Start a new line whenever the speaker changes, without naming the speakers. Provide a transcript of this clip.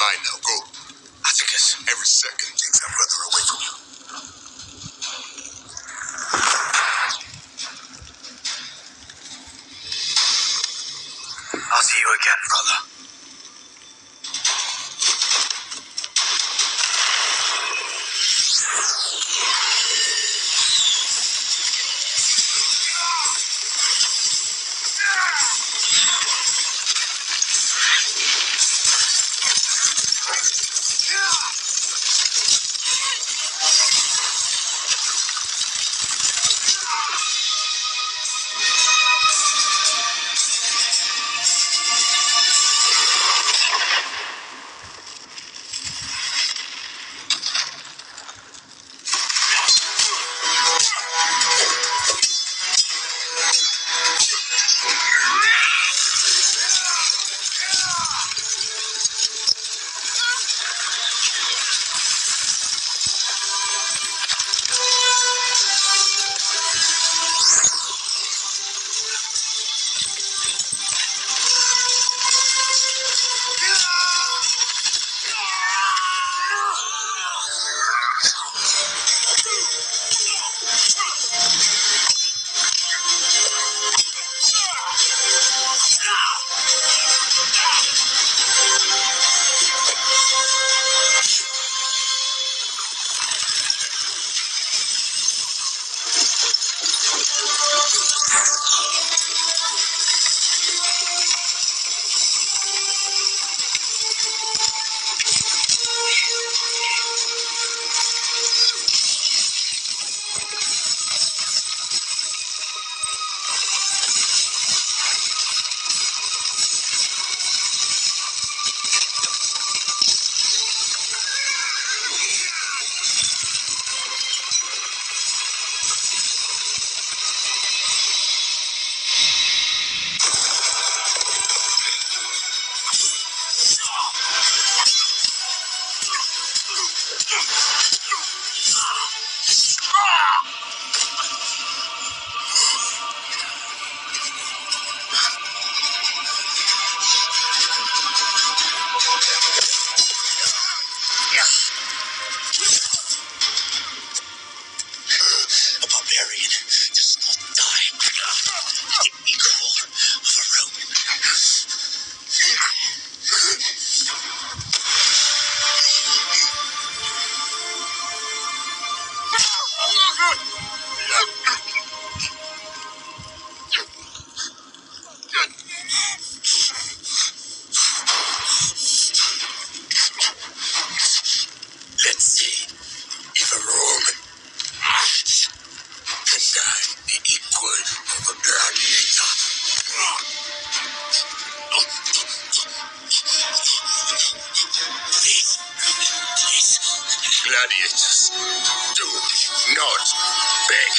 mine now. Go.
Atticus.
Every second takes that brother away from you.
I'll see you again, brother.
gladiators do not beg.